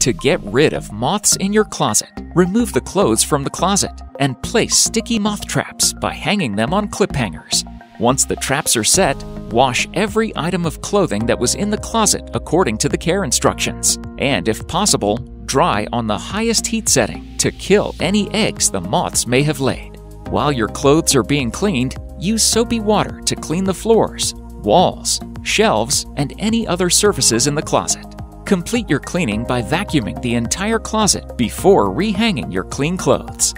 To get rid of moths in your closet, remove the clothes from the closet and place sticky moth traps by hanging them on clip hangers. Once the traps are set, wash every item of clothing that was in the closet according to the care instructions. And if possible, dry on the highest heat setting to kill any eggs the moths may have laid. While your clothes are being cleaned, use soapy water to clean the floors, walls, shelves, and any other surfaces in the closet. Complete your cleaning by vacuuming the entire closet before rehanging your clean clothes.